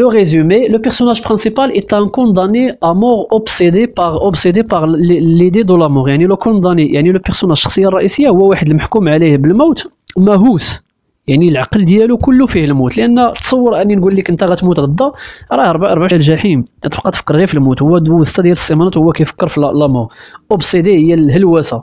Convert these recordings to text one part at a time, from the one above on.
Le résumé, le personnage principal est un condamné à mort obsédé par obsédé par l'idée de la mort. يعني لو كونداني يعني لو بيرسوناج الشخصية الرئيسية هو واحد المحكوم عليه بالموت مهووس يعني العقل ديالو كله فيه الموت لان تصور اني نقول لك انت غتموت غدا راه 24 الجحيم تبقى تفكر غير في الموت هو دوز ديال السيمانات وهو كيفكر في لامور اوبسيدي هي الهلوسه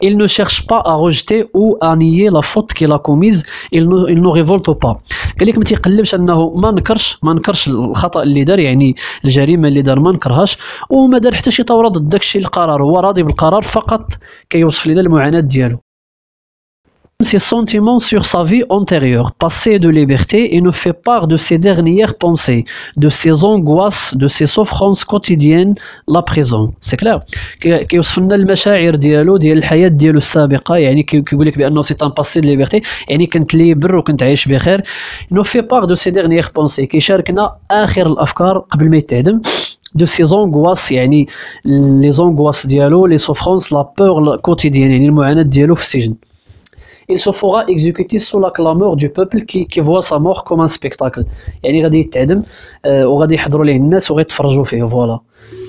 il ne cherche pas à rejeter ou à nier la faute qu'il a commise il ne, il ne révolte pas قال لك ما تيقلبش انه ما نكرش ما نكرش الخطا اللي دار يعني الجريمه اللي دار ما نكرهاش وما دار حتى شي ثوره ضد داكشي القرار هو راضي بالقرار فقط كيوصف لنا المعاناه ديالو ses sentiments sur sa vie antérieure, passé de liberté, et nous fait part de ses dernières pensées, de ses angoisses, de ses souffrances quotidiennes, la prison. C'est clair de المشاعر ديالو ديال الحياة ديالو السابقة يعني كيقول qui بأنه سي ان باسي دو ليبرتي يعني كنت ليبر وكنت عايش بخير part de بار dernières pensées, qui بونسي كيشاركنا آخر الأفكار قبل ما يتعدم de ses angoisses يعني les angoisses ديالو les souffrances la peur quotidienne يعني المعاناة ديالو في prison il se fera exécuter sous la clameur du peuple qui, qui voit sa mort comme un spectacle. يعني غادي يتعدم وغادي يحضروا ليه الناس وغيتفرجوا فيه Voilà.